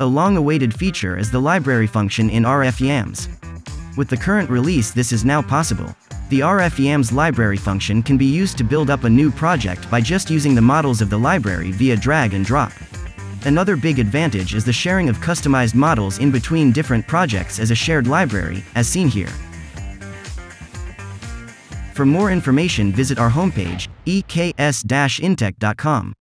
A long-awaited feature is the library function in RF::YAMS. With the current release this is now possible. The RF::YAMS library function can be used to build up a new project by just using the models of the library via drag and drop. Another big advantage is the sharing of customized models in between different projects as a shared library, as seen here. For more information visit our homepage, eks-intec.com.